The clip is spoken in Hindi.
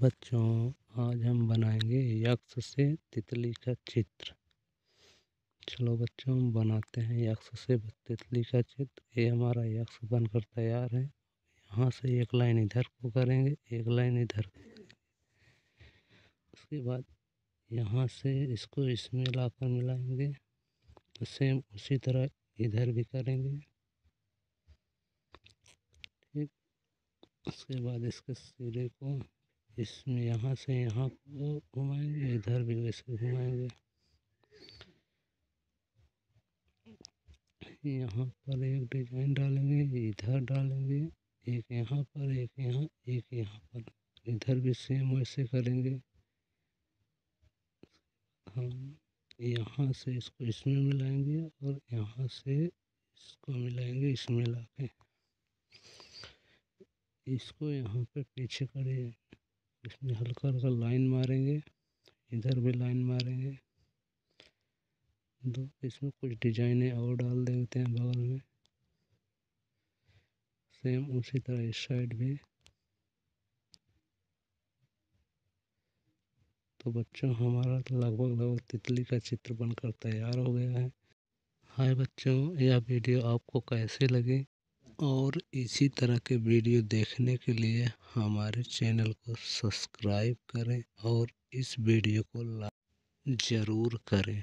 बच्चों, आज हम बनाएँगे यक्ष से तितली का चित्र। चलो बच्चों, हम बनाते हैं यक्ष से तितली का चित्र। ये हमारा यक्ष बनकर तैयार है। यहाँ से एक लाइन इधर को करेंगे, एक लाइन इधर। उसके बाद यहाँ से इसको इसमें लाकर मिलाएँगे। तो सेम उसी तरह इधर भी करेंगे। ठीक। उसके बाद इसके सिरे को इसमें यहाँ से यहाँ घुमाएँगे, इधर भी वैसे घुमाएँगे। यहाँ पर एक डिज़ाइन डालेंगे, इधर डालेंगे, एक यहाँ पर, एक यहाँ एक यहाँ पर। इधर भी सेम वैसे करेंगे। हम यहाँ से इसको इसमें मिलाएँगे और यहाँ से इसको मिलाएँगे इसमें लाके। इसको यहाँ पे पीछे करिए। इसमें हल्का हल्का लाइन मारेंगे, इधर भी लाइन मारेंगे। दो, इसमें कुछ डिजाइने और डाल देते हैं बगल में। सेम उसी तरह इस साइड भी। तो बच्चों, हमारा लगभग लगभग तितली का चित्र बनकर तैयार हो गया है। हाय बच्चों, यह वीडियो आपको कैसे लगी? और इसी तरह के वीडियो देखने के लिए हमारे चैनल को सब्सक्राइब करें और इस वीडियो को लाइक ज़रूर करें।